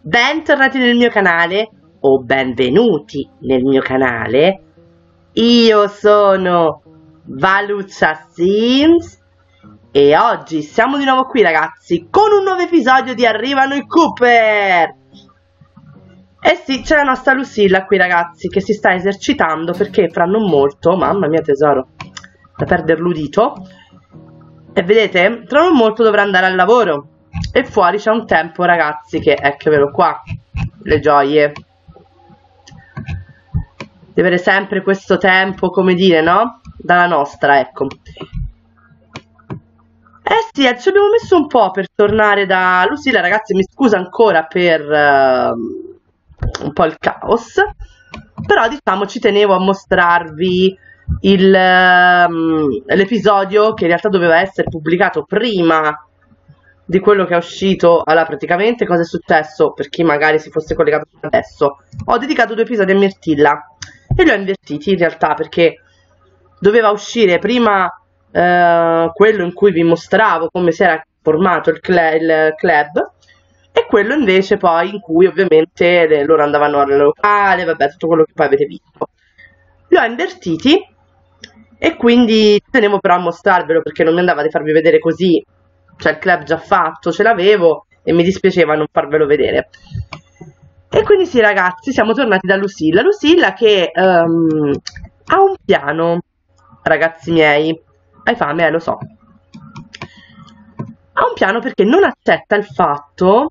bentornati nel mio canale o benvenuti nel mio canale. Io sono Valuccia Sims e oggi siamo di nuovo qui ragazzi con un nuovo episodio di Arrivano i Cooper. Eh sì, c'è la nostra Lucilla qui ragazzi che si sta esercitando perché fra non molto, mamma mia tesoro, da perdere l'udito, e vedete, tra non molto dovrà andare al lavoro. E fuori c'è un tempo, ragazzi, che eccovelo qua. Le gioie. Di avere sempre questo tempo, come dire, no? Dalla nostra, ecco. Eh sì, ci abbiamo messo un po' per tornare da Lucilla, ragazzi, mi scusa ancora per uh, un po' il caos, però diciamo ci tenevo a mostrarvi um, l'episodio che in realtà doveva essere pubblicato prima di quello che è uscito. Allora, praticamente cosa è successo per chi magari si fosse collegato adesso? Ho dedicato due episodi a Mirtilla e li ho invertiti in realtà perché doveva uscire prima eh, quello in cui vi mostravo come si era formato il, cl il club e quello invece poi in cui ovviamente le, loro andavano al locale, vabbè, tutto quello che poi avete visto. Li ho invertiti e quindi tenevo però a mostrarvelo perché non mi andava di farvi vedere così, cioè il club già fatto, ce l'avevo e mi dispiaceva non farvelo vedere. E quindi sì ragazzi, siamo tornati da Lucilla. Lucilla che um, ha un piano, ragazzi miei, hai fame, eh, lo so. Ha un piano perché non accetta il fatto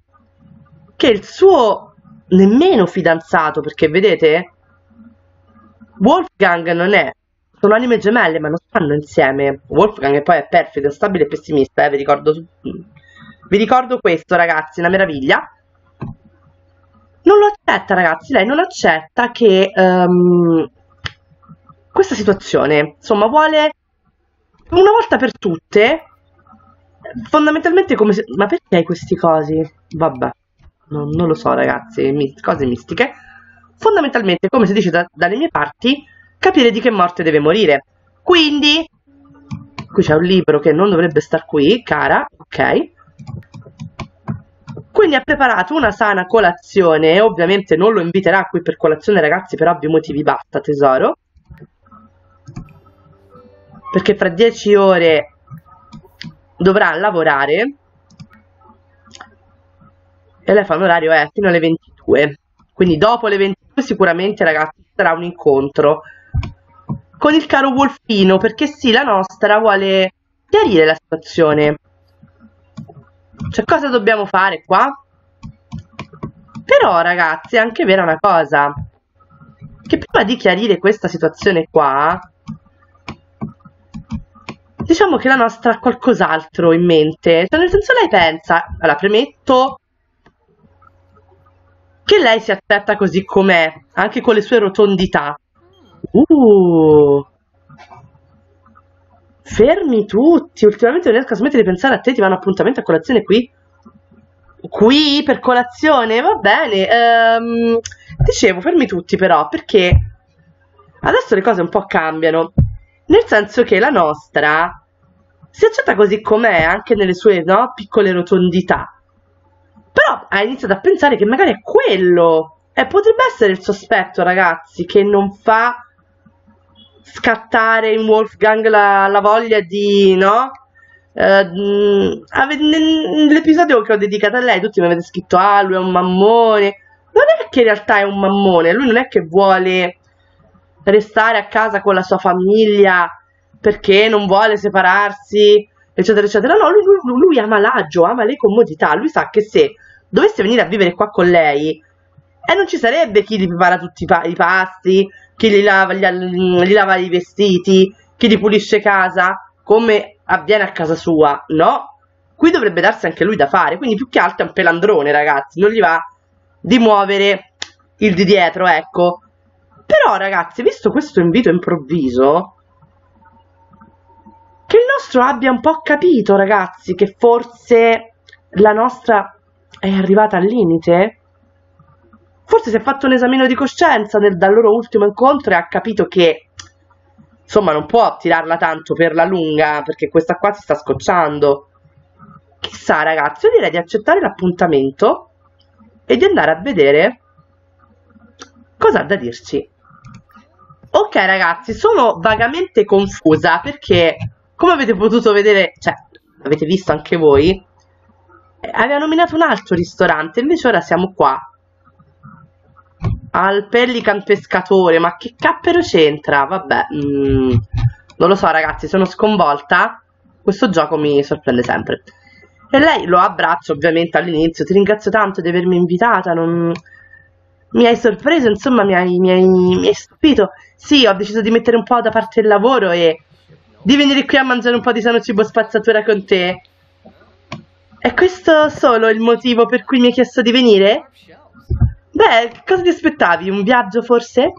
che il suo nemmeno fidanzato, perché vedete, Wolfgang non è sono anime gemelle, ma non stanno insieme. Wolfgang che poi è perfido, stabile e pessimista, eh, vi ricordo. Vi ricordo questo, ragazzi, una meraviglia. Non lo accetta, ragazzi, lei non accetta che um, questa situazione, insomma, vuole una volta per tutte, fondamentalmente come se... Ma perché hai questi cosi? Vabbè, non, non lo so, ragazzi, cose mistiche. Fondamentalmente, come si dice da, dalle mie parti, capire di che morte deve morire. Quindi, qui c'è un libro che non dovrebbe star qui, cara, ok? Quindi ha preparato una sana colazione, ovviamente non lo inviterà qui per colazione ragazzi per ovvi motivi, basta tesoro. Perché fra dieci ore dovrà lavorare e lei fa un orario eh, fino alle 22 quindi dopo le 22 sicuramente ragazzi sarà un incontro con il caro Wolfino, perché sì, la nostra vuole chiarire la situazione. Cioè, cosa dobbiamo fare qua? Però, ragazzi, è anche vera una cosa. Che prima di chiarire questa situazione qua, diciamo che la nostra ha qualcos'altro in mente. Cioè, nel senso, lei pensa, allora, premetto che lei si accetta così com'è, anche con le sue rotondità. Uh. Fermi tutti. Ultimamente non riesco a smettere di pensare a te. Ti vanno appuntamento a colazione qui? Qui per colazione? Va bene. Um, dicevo, fermi tutti però, perché adesso le cose un po' cambiano. Nel senso che la nostra si accetta così com'è, anche nelle sue no, piccole rotondità. Però ha iniziato a pensare che magari è quello. E potrebbe essere il sospetto, ragazzi, che non fa scattare in Wolfgang la, la voglia di, no? Uh, nell'episodio che ho dedicato a lei tutti mi avete scritto ah lui è un mammone. Non è che in realtà è un mammone lui non è che vuole restare a casa con la sua famiglia perché non vuole separarsi eccetera eccetera. No lui, lui, lui ama l'agio ama le comodità. Lui sa che se dovesse venire a vivere qua con lei e eh, non ci sarebbe chi gli prepara tutti i, pa i pasti chi gli lava, gli, gli lava i vestiti, chi gli pulisce casa, come avviene a casa sua, no? Qui dovrebbe darsi anche lui da fare, quindi più che altro è un pelandrone, ragazzi, non gli va di muovere il di dietro, ecco. Però, ragazzi, visto questo invito improvviso, che il nostro abbia un po' capito, ragazzi, che forse la nostra è arrivata al limite, forse si è fatto un esamino di coscienza nel, dal loro ultimo incontro e ha capito che insomma non può tirarla tanto per la lunga perché questa qua si sta scocciando chissà ragazzi, io direi di accettare l'appuntamento e di andare a vedere cosa ha da dirci. Ok ragazzi, sono vagamente confusa perché, come avete potuto vedere, cioè, avete visto anche voi, eh, aveva nominato un altro ristorante, invece ora siamo qua. Al Pelican Pescatore, ma che cappero c'entra? Vabbè, mm, non lo so ragazzi, sono sconvolta. Questo gioco mi sorprende sempre. E lei lo abbraccio ovviamente all'inizio, ti ringrazio tanto di avermi invitata, non mi hai sorpreso, insomma, mi hai, mi, hai, mi hai, stupito. Sì, ho deciso di mettere un po' da parte il lavoro e di venire qui a mangiare un po' di sano cibo spazzatura con te. È questo solo il motivo per cui mi hai chiesto di venire? Beh, cosa ti aspettavi? Un viaggio forse?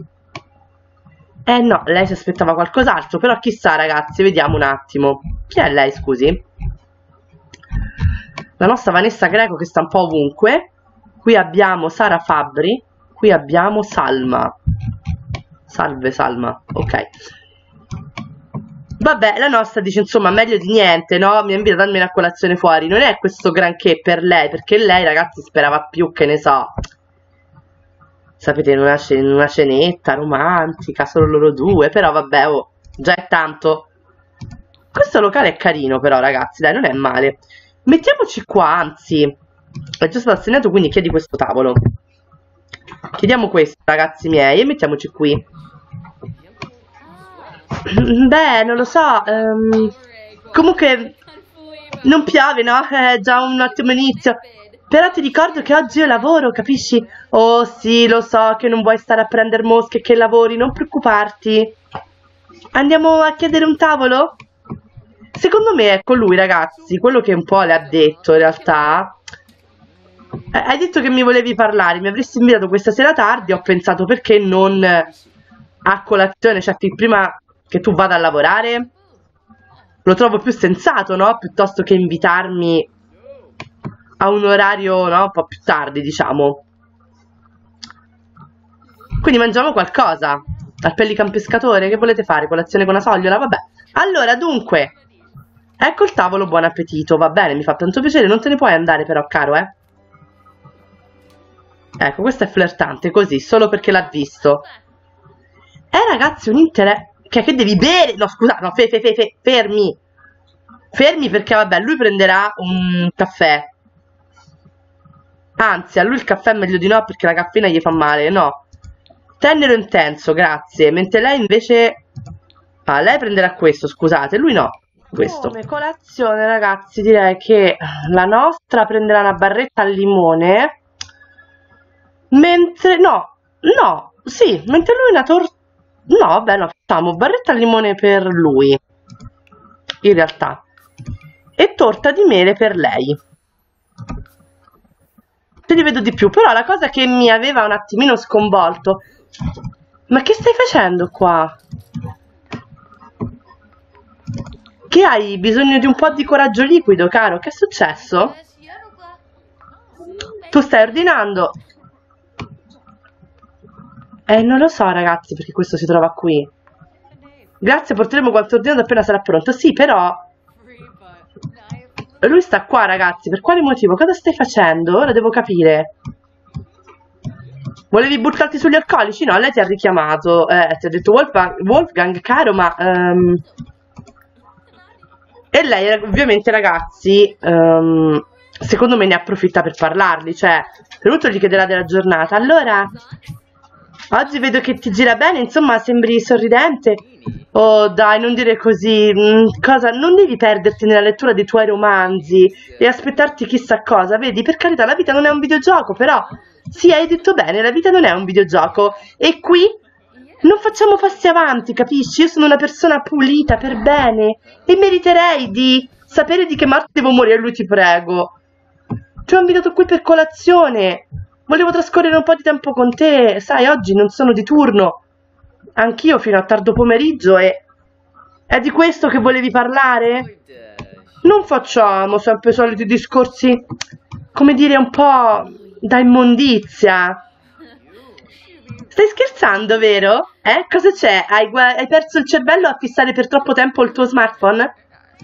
Eh no, lei si aspettava qualcos'altro, però chissà ragazzi, vediamo un attimo. Chi è lei, scusi? La nostra Vanessa Greco che sta un po' ovunque. Qui abbiamo Sara Fabbri, Qui abbiamo Salma. Salve Salma, ok. Vabbè, la nostra dice insomma meglio di niente, no? Mi invita a darmi una colazione fuori. Non è questo granché per lei, perché lei, ragazzi, sperava più, che ne so. Sapete, in una, in una cenetta romantica, solo loro due. Però vabbè, oh, già è tanto. Questo locale è carino, però, ragazzi, dai, non è male. Mettiamoci qua, anzi, è già stato assegnato, quindi chiedi questo tavolo. Chiediamo questo, ragazzi miei, e mettiamoci qui. Beh, non lo so. Um, comunque, non piove, no? È già un ottimo inizio. Però ti ricordo che oggi io lavoro, capisci? Oh sì, lo so che non vuoi stare a prendere mosche che lavori, non preoccuparti. Andiamo a chiedere un tavolo? Secondo me, ecco lui, ragazzi, quello che un po' le ha detto in realtà eh, hai detto che mi volevi parlare, mi avresti invitato questa sera tardi, ho pensato perché non a colazione, cioè prima che tu vada a lavorare, lo trovo più sensato, no? Piuttosto che invitarmi a un orario, no? Un po' più tardi, diciamo. Quindi mangiamo qualcosa. Al Pelican Pescatore, che volete fare? Colazione con la sogliola? Vabbè. Allora, dunque, ecco il tavolo, buon appetito, va bene, mi fa tanto piacere, non te ne puoi andare però, caro, eh? Ecco, questo è flirtante, così, solo perché l'ha visto. Eh, ragazzi, un interesse... Che, che devi bere? No, scusa, no, fe, fe, fe, fe, fermi. Fermi perché, vabbè, lui prenderà un caffè. Anzi, a lui il caffè è meglio di no perché la caffeina gli fa male, no. Tenero intenso, grazie. Mentre lei invece... Ah, lei prenderà questo, scusate, lui no. Questo. Come colazione, ragazzi, direi che la nostra prenderà una barretta al limone Mentre, no, no, sì, mentre lui una torta... No, vabbè, no, facciamo barretta al limone per lui, in realtà, e torta di mele per lei. Te li vedo di più, però la cosa che mi aveva un attimino sconvolto... Ma che stai facendo qua? Che hai bisogno di un po' di coraggio liquido, caro? Che è successo? Tu stai ordinando eh, non lo so, ragazzi, perché questo si trova qui. Grazie, porteremo quanto ordinato appena sarà pronto. Sì, però... Lui sta qua, ragazzi. Per quale motivo? Cosa stai facendo? Ora devo capire. Volevi buttarti sugli alcolici? No, lei ti ha richiamato. Eh, ti ha detto Wolfgang, Wolfgang caro, ma... Um... E lei, ovviamente, ragazzi... Um... Secondo me ne approfitta per parlarli. Cioè, per tutto gli chiederà della giornata. Allora... Oggi vedo che ti gira bene, insomma, sembri sorridente. Oh, dai, non dire così. Mm, cosa? Non devi perderti nella lettura dei tuoi romanzi e aspettarti chissà cosa. Vedi, per carità, la vita non è un videogioco, però. Sì, hai detto bene, la vita non è un videogioco. E qui non facciamo passi avanti, capisci? Io sono una persona pulita per bene e meriterei di sapere di che morte devo morire. Lui ti prego. Ti ho invitato qui per colazione. Volevo trascorrere un po' di tempo con te, sai, oggi non sono di turno. Anch'io fino a tardo pomeriggio e... È di questo che volevi parlare? Non facciamo sempre i soliti discorsi, come dire, un po' da immondizia. Stai scherzando, vero? Eh? Cosa c'è? Hai, hai perso il cervello a fissare per troppo tempo il tuo smartphone?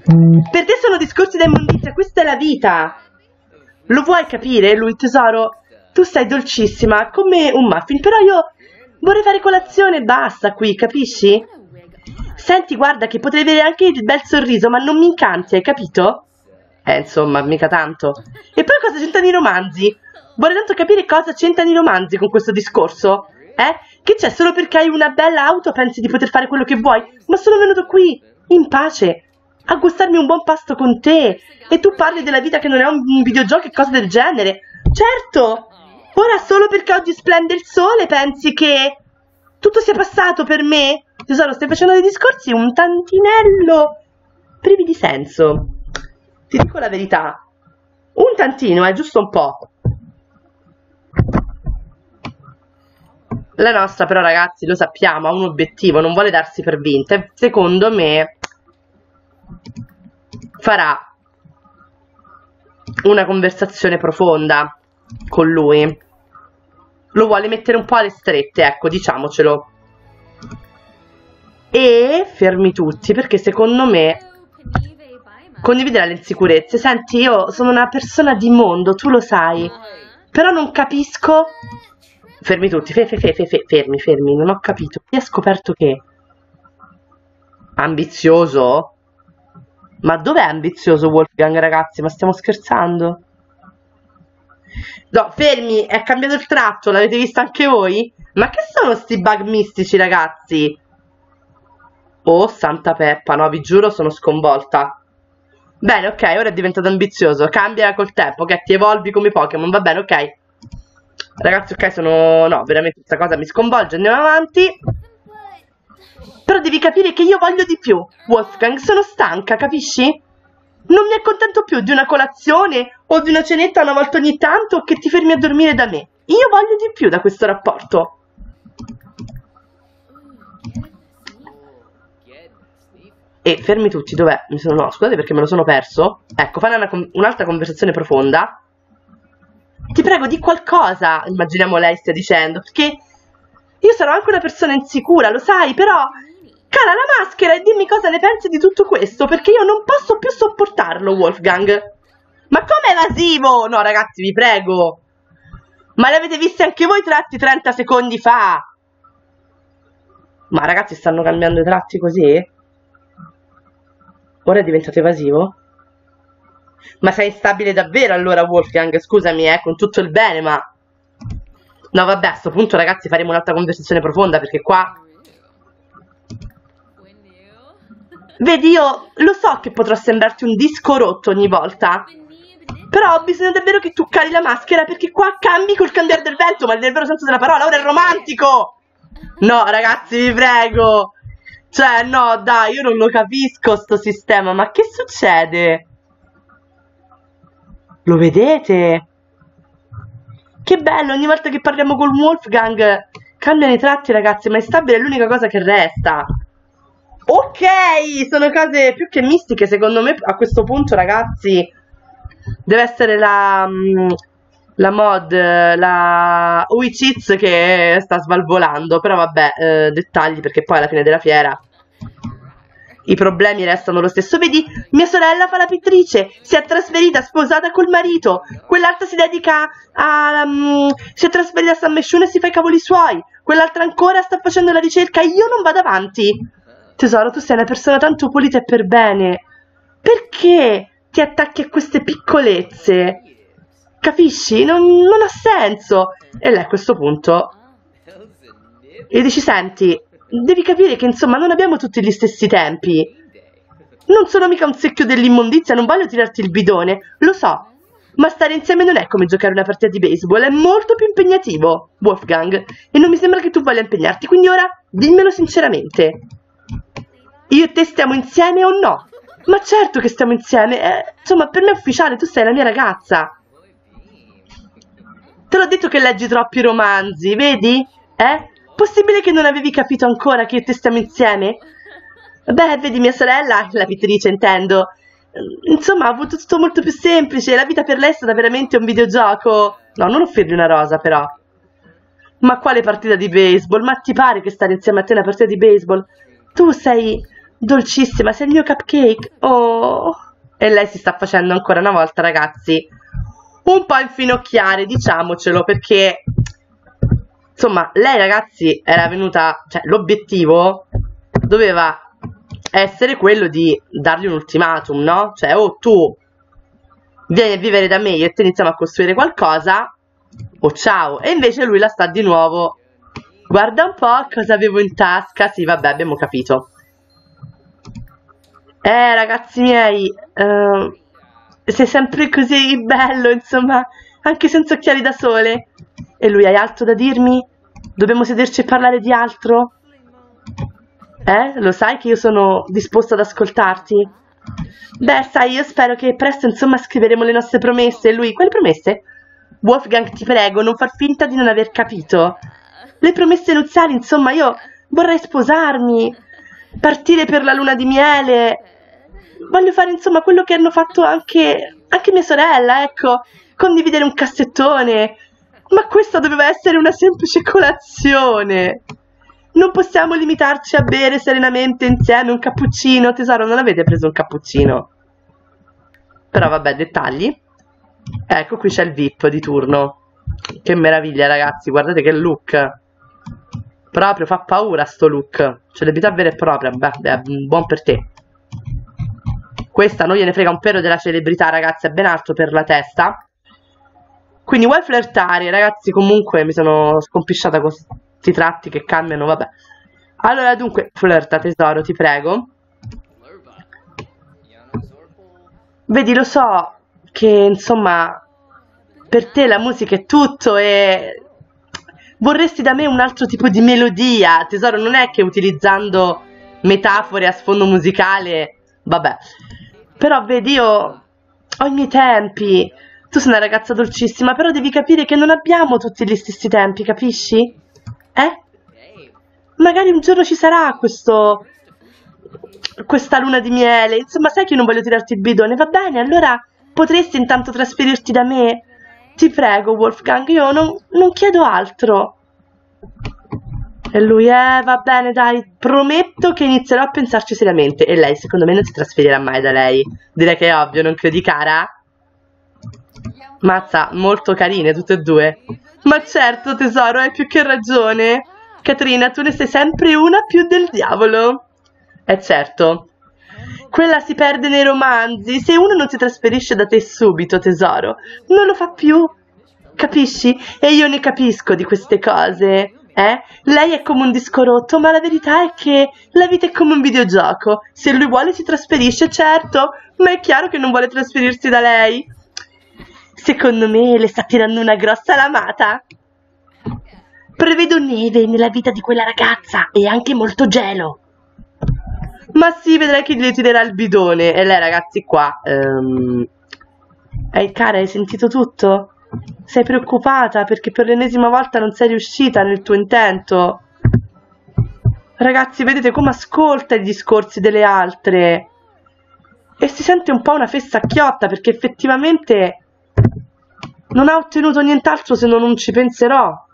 Per te sono discorsi da immondizia, questa è la vita. Lo vuoi capire, lui tesoro? Tu sei dolcissima, come un muffin, però io vorrei fare colazione basta qui, capisci? Senti, guarda che potrei avere anche il bel sorriso, ma non mi incanti, hai capito? Eh, insomma, mica tanto. E poi cosa c'entrano i romanzi? Vorrei tanto capire cosa c'entrano i romanzi con questo discorso. Eh? Che c'è solo perché hai una bella auto pensi di poter fare quello che vuoi? Ma sono venuto qui, in pace, a gustarmi un buon pasto con te. E tu parli della vita che non è un videogioco e cose del genere. Certo! Ora solo perché oggi splende il sole pensi che tutto sia passato per me? Tesoro, stai facendo dei discorsi un tantinello privi di senso. Ti dico la verità. Un tantino, è giusto un po'. La nostra però ragazzi, lo sappiamo, ha un obiettivo, non vuole darsi per vinta. Secondo me farà una conversazione profonda con lui. Lo vuole mettere un po' alle strette, ecco, diciamocelo. E fermi tutti, perché secondo me condividere le insicurezze. Senti, io sono una persona di mondo, tu lo sai, però non capisco Fermi tutti, fe, fe, fe, fe, fermi, fermi, non ho capito. Chi ha scoperto che? Ambizioso? Ma dov'è ambizioso Wolfgang, ragazzi? Ma stiamo scherzando? No, fermi, è cambiato il tratto, l'avete visto anche voi? Ma che sono sti bug mistici, ragazzi? Oh, santa peppa, no, vi giuro, sono sconvolta. Bene, ok, ora è diventato ambizioso. Cambia col tempo, che ti evolvi come Pokémon, va bene, ok. Ragazzi, ok, sono... No, veramente questa cosa mi sconvolge. Andiamo avanti. Però devi capire che io voglio di più, Wolfgang. Sono stanca, capisci? Non mi accontento più di una colazione o di una cenetta una volta ogni tanto che ti fermi a dormire da me. Io voglio di più da questo rapporto. E fermi tutti, dov'è? Mi sono... No, scusate perché me lo sono perso. Ecco, fai un'altra conversazione profonda ti prego di qualcosa, immaginiamo lei stia dicendo, perché io sarò anche una persona insicura, lo sai, però cala la maschera e dimmi cosa ne pensi di tutto questo, perché io non posso più sopportarlo, Wolfgang. Ma come evasivo? No, ragazzi, vi prego. Ma l'avete visto anche voi tratti 30 secondi fa? Ma ragazzi, stanno cambiando i tratti così? Ora è diventato evasivo? Ma sei instabile davvero allora Wolfgang? Scusami, eh, con tutto il bene, ma... No, vabbè, a questo punto ragazzi faremo un'altra conversazione profonda perché qua... Vedi, io lo so che potrò sembrarti un disco rotto ogni volta, però ho bisogno davvero che tu cali la maschera perché qua cambi col cambiare del vento, ma nel vero senso della parola, ora è romantico! No, ragazzi, vi prego! Cioè, no, dai, io non lo capisco sto sistema, ma che succede? Lo vedete? Che bello, ogni volta che parliamo col Wolfgang cambiano i tratti ragazzi, ma è stabile è l'unica cosa che resta. Ok, sono cose più che mistiche secondo me a questo punto ragazzi. Deve essere la, mm, la mod, la Witchiz che sta svalvolando, però vabbè, eh, dettagli perché poi alla fine della fiera i problemi restano lo stesso. Vedi, mia sorella fa la pittrice, si è trasferita, sposata col marito, quell'altra si dedica a... Um, si è trasferita a San Mescione e si fa i cavoli suoi, quell'altra ancora sta facendo la ricerca io non vado avanti. Tesoro, tu sei una persona tanto pulita e per bene. Perché ti attacchi a queste piccolezze? Capisci? Non, non ha senso. E lei a questo punto... E dici, senti, devi capire che insomma non abbiamo tutti gli stessi tempi. Non sono mica un secchio dell'immondizia, non voglio tirarti il bidone, lo so. Ma stare insieme non è come giocare una partita di baseball, è molto più impegnativo, Wolfgang. E non mi sembra che tu voglia impegnarti, quindi ora dimmelo sinceramente. Io e te stiamo insieme o no? Ma certo che stiamo insieme, eh, insomma per me è ufficiale, tu sei la mia ragazza. Te l'ho detto che leggi troppi romanzi, vedi? Eh? Possibile che non avevi capito ancora che io e te stiamo insieme? Beh, vedi mia sorella, la pittrice intendo. Insomma, ha avuto tutto molto più semplice. La vita per lei è stata veramente un videogioco. No, non offrirgli una rosa, però. Ma quale partita di baseball? Ma ti pare che stare insieme a te una partita di baseball? Tu sei dolcissima, sei il mio cupcake. Oh. E lei si sta facendo ancora una volta, ragazzi, un po' infinocchiare, diciamocelo, perché insomma, lei ragazzi era venuta, cioè l'obiettivo doveva essere quello di dargli un ultimatum, no? Cioè, oh tu vieni a vivere da me e te iniziamo a costruire qualcosa, o oh, ciao. E invece lui la sta di nuovo. Guarda un po' cosa avevo in tasca. Sì, vabbè, abbiamo capito. Eh, ragazzi miei, uh, sei sempre così bello, insomma, anche senza occhiali da sole. E lui, hai altro da dirmi? Dobbiamo sederci e parlare di altro? Eh, lo sai che io sono disposta ad ascoltarti? Beh, sai, io spero che presto, insomma, scriveremo le nostre promesse. E lui, quali promesse? Wolfgang, ti prego, non far finta di non aver capito. Le promesse nuziali, insomma, io vorrei sposarmi, partire per la luna di miele. Voglio fare, insomma, quello che hanno fatto anche, anche mia sorella, ecco, condividere un cassettone. Ma questa doveva essere una semplice colazione. Non possiamo limitarci a bere serenamente insieme un cappuccino. Tesoro, non avete preso un cappuccino? Però vabbè, dettagli. Ecco, qui c'è il VIP di turno. Che meraviglia, ragazzi. Guardate che look. Proprio fa paura sto look. Celebrità vera e propria. Beh, è buon per te. Questa non gliene frega un pelo della celebrità, ragazzi. È ben alto per la testa. Quindi vuoi flirtare, ragazzi? Comunque mi sono scompisciata con questi tratti che cambiano, vabbè. Allora, dunque, flirta tesoro, ti prego. Vedi, lo so che, insomma, per te la musica è tutto e vorresti da me un altro tipo di melodia. Tesoro, non è che utilizzando metafore a sfondo musicale, vabbè. Però vedi, io ho i miei tempi. Tu sei una ragazza dolcissima, però devi capire che non abbiamo tutti gli stessi tempi, capisci? Eh? Magari un giorno ci sarà questo... questa luna di miele. Insomma, sai che io non voglio tirarti il bidone. Va bene, allora potresti intanto trasferirti da me? Ti prego, Wolfgang, io non, non chiedo altro. E lui, eh, va bene, dai, prometto che inizierò a pensarci seriamente. E lei, secondo me, non si trasferirà mai da lei. Direi che è ovvio, non credi, cara? Mazza, molto carine tutte e due. Ma certo, tesoro, hai più che ragione. Caterina, tu ne sei sempre una più del diavolo. Eh certo. Quella si perde nei romanzi. Se uno non si trasferisce da te subito, tesoro, non lo fa più. Capisci? E io ne capisco di queste cose. Eh? Lei è come un disco rotto, ma la verità è che la vita è come un videogioco. Se lui vuole si trasferisce, certo, ma è chiaro che non vuole trasferirsi da lei. Secondo me le sta tirando una grossa lamata. Prevedo neve nella vita di quella ragazza e anche molto gelo. Ma sì, vedrai che gli tirerà il bidone. E lei, ragazzi, qua... Um... Ehi, cara, hai sentito tutto? Sei preoccupata perché per l'ennesima volta non sei riuscita nel tuo intento? Ragazzi, vedete come ascolta i discorsi delle altre? E si sente un po' una fessa chiotta perché effettivamente non ha ottenuto nient'altro se non un ci penserò.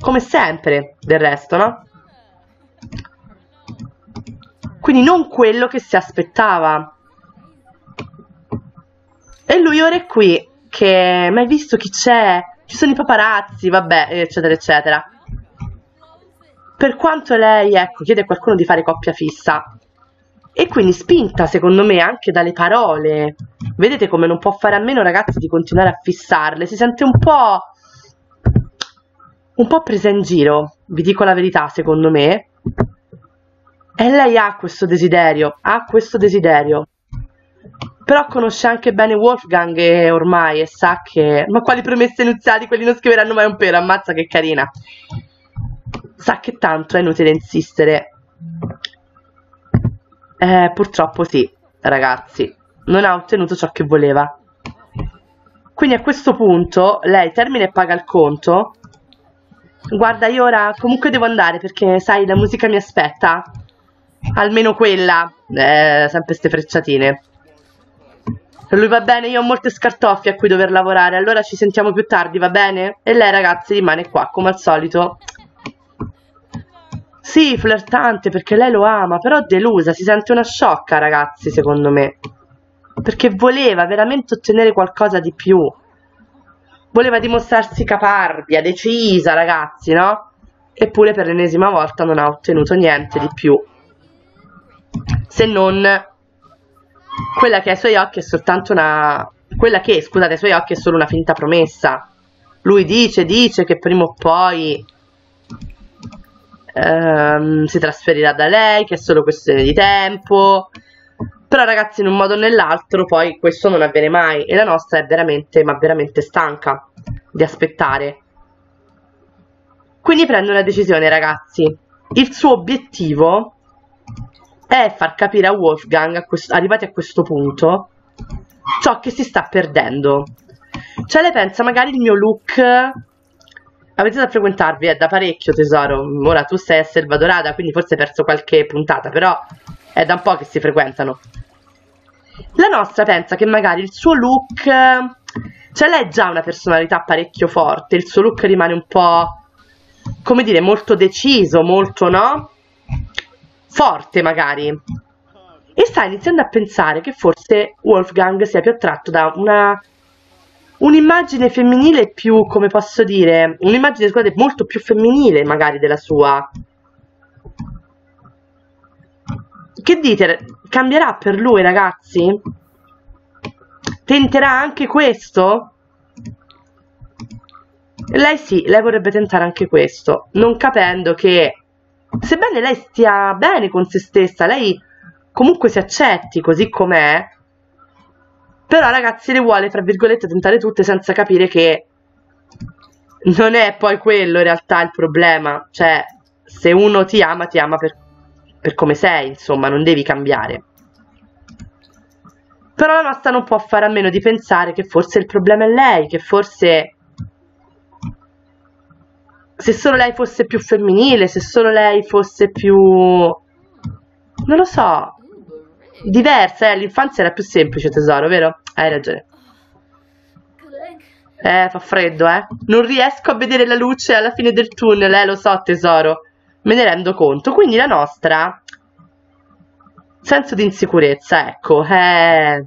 Come sempre, del resto, no? Quindi non quello che si aspettava. E lui ora è qui, che mai visto chi c'è? Ci sono i paparazzi, vabbè, eccetera, eccetera. Per quanto lei, ecco, chiede a qualcuno di fare coppia fissa, e quindi spinta, secondo me, anche dalle parole. Vedete come non può fare a meno, ragazzi, di continuare a fissarle. Si sente un po'... un po' presa in giro, vi dico la verità, secondo me. E lei ha questo desiderio, ha questo desiderio. Però conosce anche bene Wolfgang e ormai e sa che... Ma quali promesse nuziali, quelli non scriveranno mai un pelo, ammazza che carina. Sa che tanto è inutile insistere eh, purtroppo sì, ragazzi, non ha ottenuto ciò che voleva. Quindi a questo punto lei termina e paga il conto. Guarda, io ora comunque devo andare perché, sai, la musica mi aspetta. Almeno quella. Eh, sempre ste frecciatine. Per lui va bene, io ho molte scartoffie a cui dover lavorare, allora ci sentiamo più tardi, va bene? E lei, ragazzi, rimane qua, come al solito, Sì, flirtante perché lei lo ama, però delusa, si sente una sciocca, ragazzi, secondo me. Perché voleva veramente ottenere qualcosa di più. Voleva dimostrarsi caparbia, decisa, ragazzi, no? Eppure per l'ennesima volta non ha ottenuto niente di più. Se non quella che ai suoi occhi è soltanto una... Quella che, scusate, ai suoi occhi è solo una finta promessa. Lui dice, dice che prima o poi ehm, si trasferirà da lei, che è solo questione di tempo. Però ragazzi, in un modo o nell'altro, poi questo non avviene mai. E la nostra è veramente, ma veramente stanca di aspettare. Quindi prende una decisione, ragazzi. Il suo obiettivo è far capire a Wolfgang, a questo, arrivati a questo punto, ciò che si sta perdendo. Cioè lei pensa, magari il mio look... Avete da frequentarvi, è da parecchio tesoro. Ora tu sei a Selvadorada, quindi forse hai perso qualche puntata, però è da un po' che si frequentano. La nostra pensa che magari il suo look... Cioè lei è già una personalità parecchio forte, il suo look rimane un po'... Come dire, molto deciso, molto, no? Forte magari. E sta iniziando a pensare che forse Wolfgang sia più attratto da una un'immagine femminile più, come posso dire, un'immagine, scusate, molto più femminile magari della sua. Che dite? Cambierà per lui, ragazzi? Tenterà anche questo? Lei sì, lei vorrebbe tentare anche questo, non capendo che, sebbene lei stia bene con se stessa, lei comunque si accetti così com'è, però ragazzi le vuole, tra virgolette, tentare tutte senza capire che non è poi quello in realtà il problema. Cioè, se uno ti ama, ti ama per, per come sei, insomma, non devi cambiare. Però la nostra non può fare a meno di pensare che forse il problema è lei, che forse se solo lei fosse più femminile, se solo lei fosse più... non lo so, diversa, eh, l'infanzia era più semplice, tesoro, vero? Hai ragione. Eh, fa freddo, eh. Non riesco a vedere la luce alla fine del tunnel, eh, lo so, tesoro. Me ne rendo conto. Quindi la nostra... Senso di insicurezza, ecco, eh...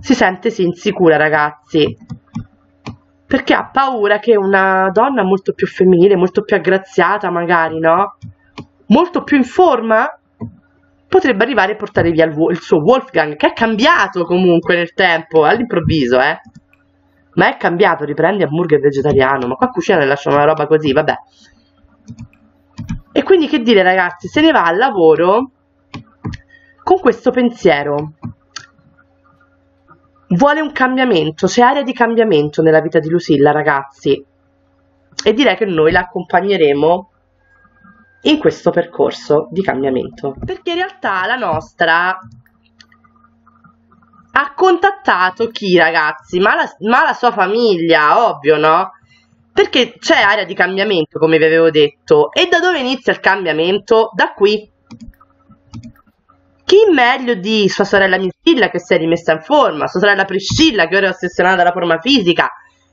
Si sente sì insicura, ragazzi. Perché ha paura che una donna molto più femminile, molto più aggraziata, magari, no? Molto più in forma, potrebbe arrivare a portare via il, il, suo Wolfgang, che è cambiato comunque nel tempo, all'improvviso, eh. Ma è cambiato, riprendi hamburger vegetariano, ma qua cucina e lasciano una roba così, vabbè. E quindi che dire ragazzi, se ne va al lavoro con questo pensiero. Vuole un cambiamento, c'è area di cambiamento nella vita di Lucilla, ragazzi. E direi che noi la accompagneremo in questo percorso di cambiamento. Perché in realtà la nostra ha contattato chi ragazzi? Ma la, ma la sua famiglia, ovvio no? Perché c'è area di cambiamento come vi avevo detto e da dove inizia il cambiamento? Da qui. Chi meglio di sua sorella Missilla che si è rimessa in forma, sua sorella Priscilla che ora è ossessionata dalla forma fisica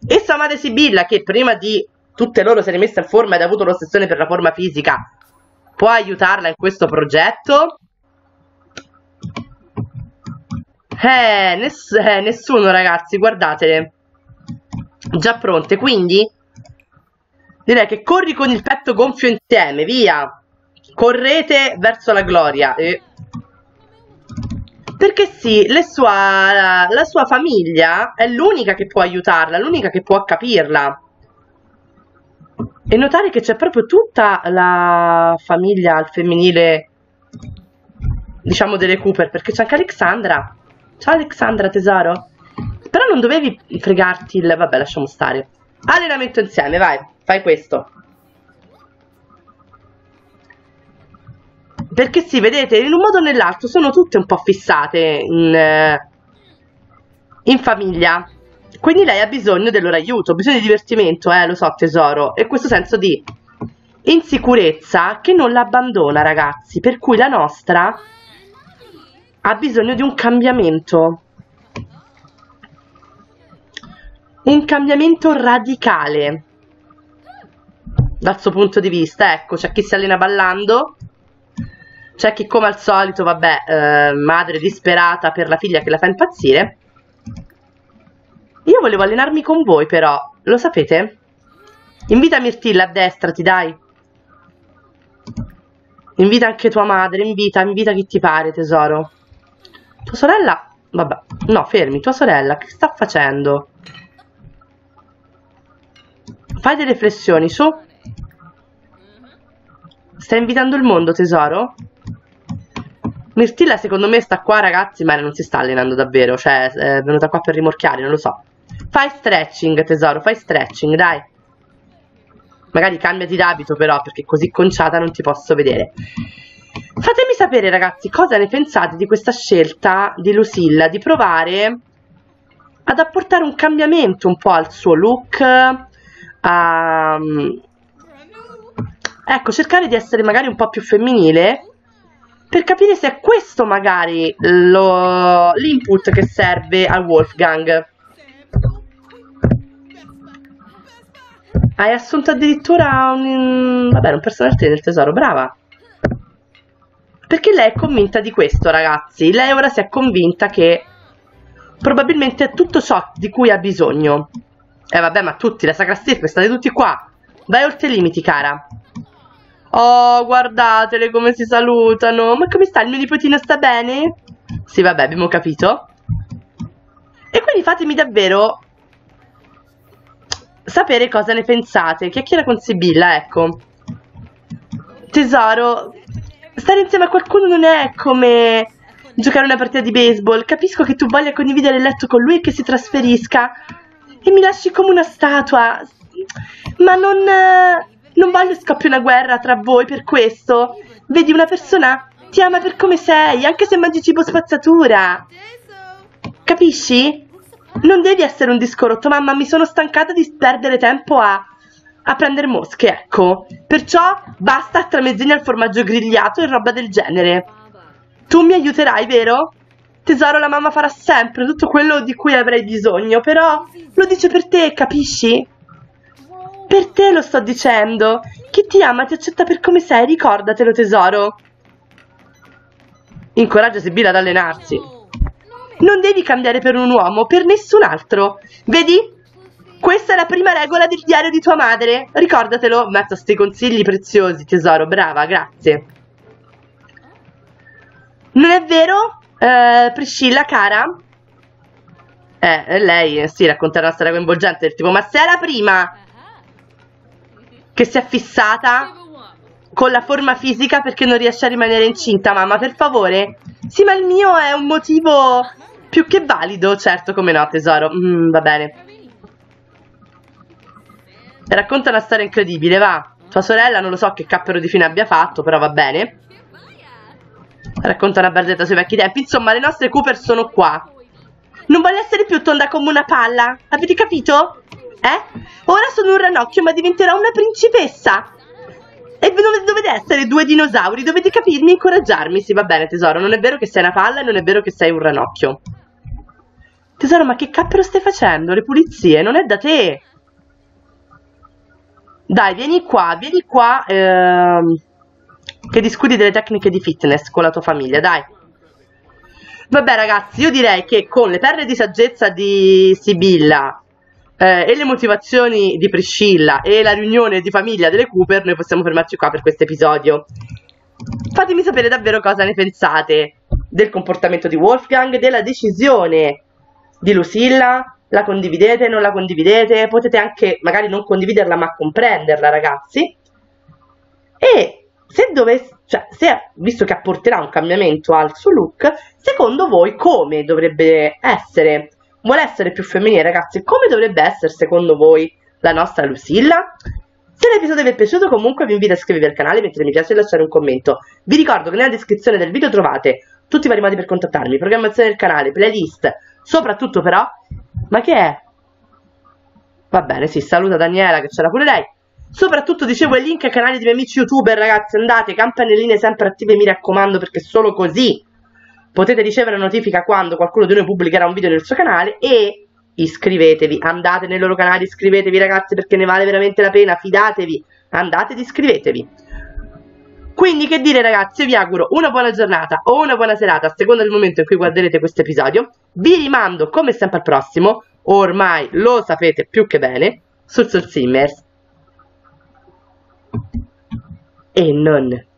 e sua madre Sibilla che prima di tutte loro si è rimessa in forma ed ha avuto l'ossessione per la forma fisica può aiutarla in questo progetto? Eh, ness eh, nessuno ragazzi, guardatele. Già pronte, quindi direi che corri con il petto gonfio insieme, via. Correte verso la gloria. E... Perché sì, sua, la, sua famiglia è l'unica che può aiutarla, l'unica che può capirla e notare che c'è proprio tutta la famiglia al femminile, diciamo, delle Cooper, perché c'è anche Alexandra. Ciao Alexandra, tesoro. Però non dovevi fregarti il... Vabbè, lasciamo stare. Allenamento insieme, vai, fai questo. Perché sì, vedete, in un modo o nell'altro sono tutte un po' fissate in, eh, in famiglia. Quindi lei ha bisogno del loro aiuto, bisogno di divertimento, eh, lo so tesoro, e questo senso di insicurezza che non l'abbandona ragazzi, per cui la nostra ha bisogno di un cambiamento. Un cambiamento radicale. dal suo punto di vista, ecco, c'è chi si allena ballando, c'è chi come al solito, vabbè, eh, madre disperata per la figlia che la fa impazzire. Io volevo allenarmi con voi però, lo sapete? Invita Mirtilla a destra, ti dai? Invita anche tua madre, invita, invita chi ti pare, tesoro. Tua sorella? Vabbè, no, fermi, tua sorella, che sta facendo? Fai delle flessioni, su. Stai invitando il mondo, tesoro? Mirtilla secondo me sta qua ragazzi ma non si sta allenando davvero Cioè è venuta qua per rimorchiare, non lo so. Fai stretching tesoro, fai stretching dai. Magari cambiati d'abito però perché così conciata non ti posso vedere. Fatemi sapere ragazzi cosa ne pensate di questa scelta di Lucilla Di provare ad apportare un cambiamento un po' al suo look a, ecco, cercare di essere magari un po' più femminile per capire se è questo magari l'input che serve al Wolfgang. Hai assunto addirittura un, vabbè, un personal trainer tesoro, brava. Perché lei è convinta di questo, ragazzi. Lei ora si è convinta che probabilmente è tutto ciò di cui ha bisogno. Eh vabbè, ma tutti, la Sacra Stirpe, state tutti qua. Vai oltre i limiti, cara. Oh, guardatele come si salutano. Ma come sta? Il mio nipotino sta bene? Sì, vabbè, abbiamo capito. E quindi fatemi davvero sapere cosa ne pensate. Chiacchiera con Sibilla, ecco. Tesoro, stare insieme a qualcuno non è come giocare una partita di baseball. Capisco che tu voglia condividere il letto con lui e che si trasferisca. E mi lasci come una statua. Ma non non voglio scoppia una guerra tra voi per questo. Vedi, una persona ti ama per come sei, anche se mangi cibo spazzatura. Capisci? Non devi essere un disco rotto, mamma, mi sono stancata di perdere tempo a, a prendere mosche, ecco. Perciò basta tramezzini al formaggio grigliato e roba del genere. Tu mi aiuterai, vero? Tesoro, la mamma farà sempre tutto quello di cui avrei bisogno, però lo dice per te, capisci? Per te lo sto dicendo. Chi ti ama ti accetta per come sei, ricordatelo tesoro. Incoraggia Sibilla ad allenarsi. Non devi cambiare per un uomo, per nessun altro. Vedi? Questa è la prima regola del diario di tua madre. Ricordatelo, metto sti consigli preziosi, tesoro. Brava, grazie. Non è vero, eh, Priscilla, cara? Eh, lei, sì, racconterà una storia coinvolgente tipo, ma se è la prima che si è fissata con la forma fisica perché non riesce a rimanere incinta, mamma, per favore. Sì, ma il mio è un motivo più che valido, certo, come no, tesoro. Mm, va bene. Racconta una storia incredibile, va. Tua sorella non lo so che cappero di fine abbia fatto, però va bene. Racconta una barzetta sui vecchi tempi. Insomma, le nostre Cooper sono qua. Non voglio essere più tonda come una palla. Avete capito? Eh? Ora sono un ranocchio, ma diventerò una principessa. E dov dovete essere due dinosauri, dovete capirmi e incoraggiarmi. Sì, va bene, tesoro, non è vero che sei una palla e non è vero che sei un ranocchio. Tesoro, ma che cappero stai facendo? Le pulizie, non è da te. Dai, vieni qua, vieni qua, ehm, che discuti delle tecniche di fitness con la tua famiglia, dai. Vabbè ragazzi, io direi che con le perle di saggezza di Sibilla eh, e le motivazioni di Priscilla e la riunione di famiglia delle Cooper, noi possiamo fermarci qua per questo episodio. Fatemi sapere davvero cosa ne pensate del comportamento di Wolfgang, della decisione di Lucilla, la condividete, non la condividete, potete anche magari non condividerla ma comprenderla ragazzi. E se dovesse, cioè, se, visto che apporterà un cambiamento al suo look, secondo voi come dovrebbe essere vuole essere più femminile, ragazzi, come dovrebbe essere secondo voi la nostra Lucilla? Se l'episodio vi è piaciuto comunque vi invito a iscrivervi al canale, mettere mi piace e lasciare un commento. Vi ricordo che nella descrizione del video trovate tutti i vari modi per contattarmi, programmazione del canale, playlist, soprattutto però... Ma che è? Va bene, sì, saluta Daniela che c'era pure lei. Soprattutto dicevo il link ai canali dei miei amici youtuber, ragazzi, andate, campanelline sempre attive mi raccomando perché solo così potete ricevere notifica quando qualcuno di noi pubblicherà un video nel suo canale e iscrivetevi, andate nei loro canali, iscrivetevi ragazzi perché ne vale veramente la pena, fidatevi, andate ed iscrivetevi. Quindi che dire ragazzi, vi auguro una buona giornata o una buona serata a seconda del momento in cui guarderete questo episodio. Vi rimando come sempre al prossimo, ormai lo sapete più che bene, sul Soul Simmers. E non